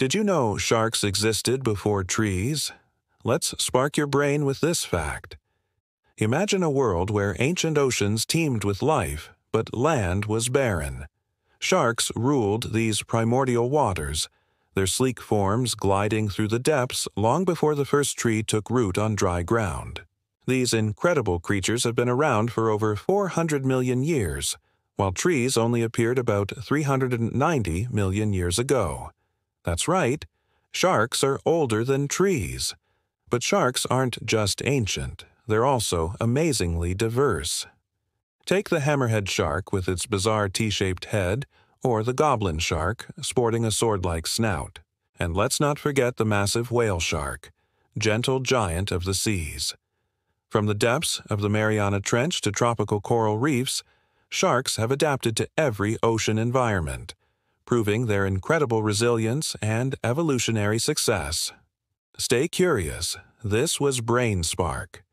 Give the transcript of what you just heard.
Did you know sharks existed before trees? Let's spark your brain with this fact. Imagine a world where ancient oceans teemed with life, but land was barren. Sharks ruled these primordial waters, their sleek forms gliding through the depths long before the first tree took root on dry ground. These incredible creatures have been around for over 400 million years, while trees only appeared about 390 million years ago. That's right, sharks are older than trees. But sharks aren't just ancient, they're also amazingly diverse. Take the hammerhead shark with its bizarre T-shaped head, or the goblin shark, sporting a sword-like snout. And let's not forget the massive whale shark, gentle giant of the seas. From the depths of the Mariana Trench to tropical coral reefs, sharks have adapted to every ocean environment, proving their incredible resilience and evolutionary success. Stay curious. This was Brain Spark.